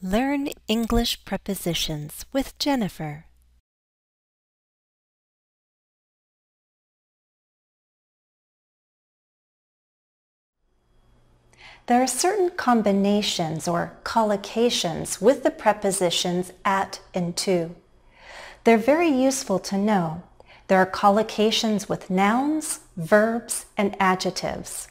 Learn English prepositions with Jennifer. There are certain combinations or collocations with the prepositions at and to. They're very useful to know. There are collocations with nouns, verbs, and adjectives.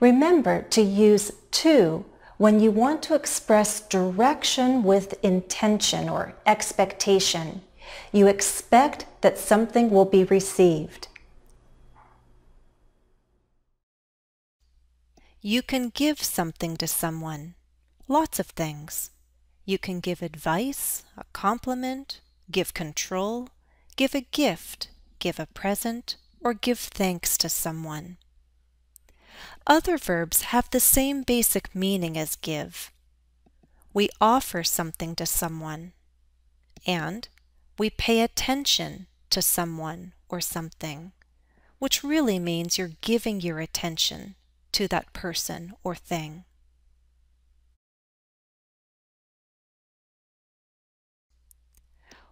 Remember to use to when you want to express direction with intention or expectation, you expect that something will be received. You can give something to someone. Lots of things. You can give advice, a compliment, give control, give a gift, give a present, or give thanks to someone. Other verbs have the same basic meaning as give. We offer something to someone, and we pay attention to someone or something, which really means you're giving your attention to that person or thing.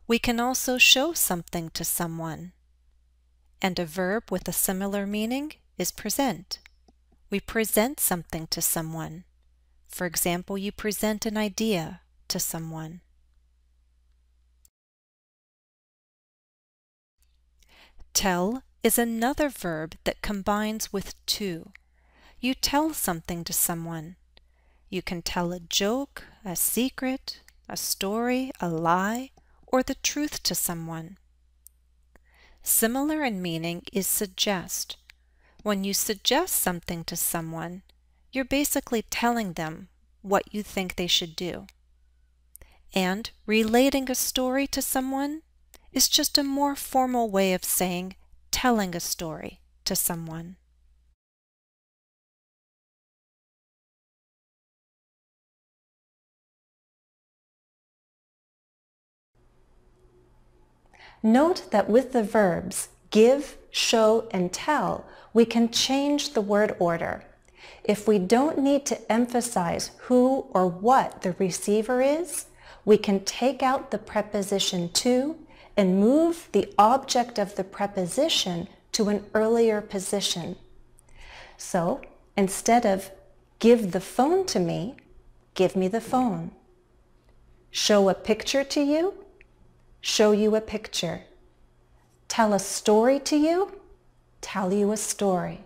We can also show something to someone, and a verb with a similar meaning is present. We present something to someone. For example, you present an idea to someone. Tell is another verb that combines with to. You tell something to someone. You can tell a joke, a secret, a story, a lie, or the truth to someone. Similar in meaning is suggest. When you suggest something to someone, you're basically telling them what you think they should do. And relating a story to someone is just a more formal way of saying telling a story to someone. Note that with the verbs give, show, and tell, we can change the word order. If we don't need to emphasize who or what the receiver is, we can take out the preposition to and move the object of the preposition to an earlier position. So instead of give the phone to me, give me the phone. Show a picture to you, show you a picture. Tell a story to you, tell you a story.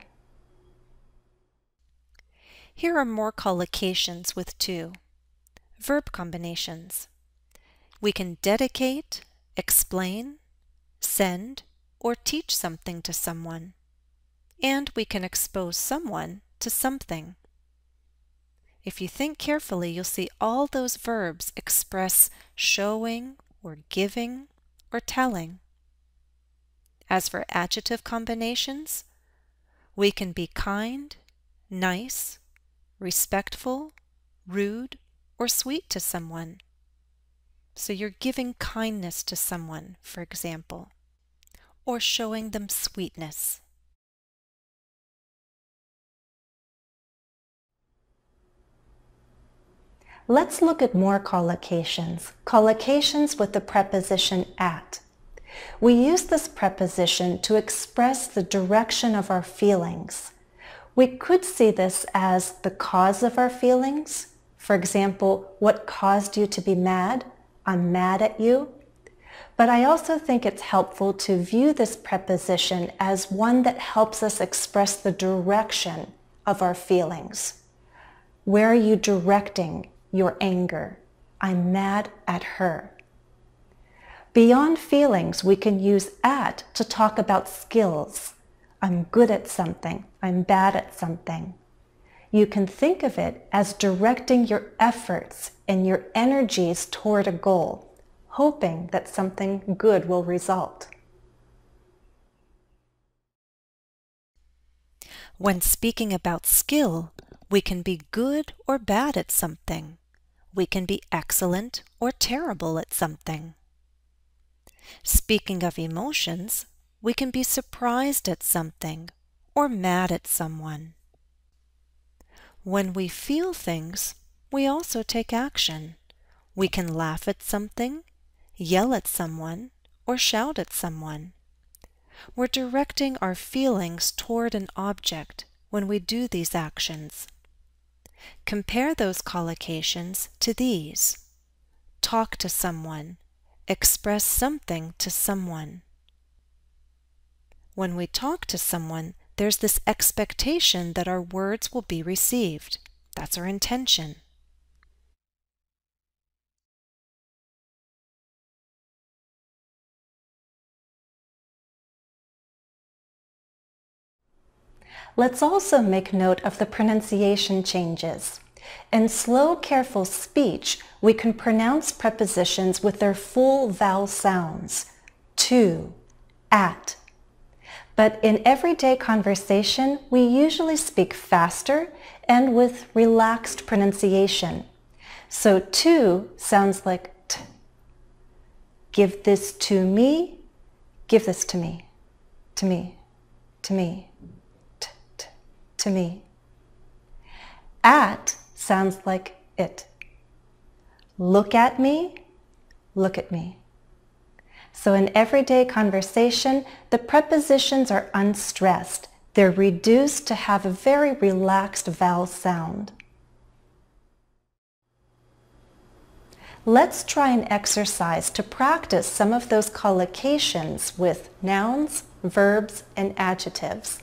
Here are more collocations with to. Verb combinations. We can dedicate, explain, send, or teach something to someone. And we can expose someone to something. If you think carefully, you'll see all those verbs express showing or giving or telling. As for adjective combinations, we can be kind, nice, respectful, rude, or sweet to someone. So you're giving kindness to someone, for example, or showing them sweetness. Let's look at more collocations, collocations with the preposition at. We use this preposition to express the direction of our feelings. We could see this as the cause of our feelings. For example, what caused you to be mad? I'm mad at you. But I also think it's helpful to view this preposition as one that helps us express the direction of our feelings. Where are you directing your anger? I'm mad at her. Beyond feelings, we can use at to talk about skills. I'm good at something. I'm bad at something. You can think of it as directing your efforts and your energies toward a goal, hoping that something good will result. When speaking about skill, we can be good or bad at something. We can be excellent or terrible at something. Speaking of emotions, we can be surprised at something or mad at someone. When we feel things, we also take action. We can laugh at something, yell at someone, or shout at someone. We're directing our feelings toward an object when we do these actions. Compare those collocations to these. Talk to someone. Express something to someone. When we talk to someone, there's this expectation that our words will be received. That's our intention. Let's also make note of the pronunciation changes. In slow, careful speech, we can pronounce prepositions with their full vowel sounds, to, at. But in everyday conversation, we usually speak faster and with relaxed pronunciation. So to sounds like t. Give this to me, give this to me, to me, to me T. t, to me. At sounds like it. Look at me, look at me. So in everyday conversation, the prepositions are unstressed. They're reduced to have a very relaxed vowel sound. Let's try an exercise to practice some of those collocations with nouns, verbs, and adjectives.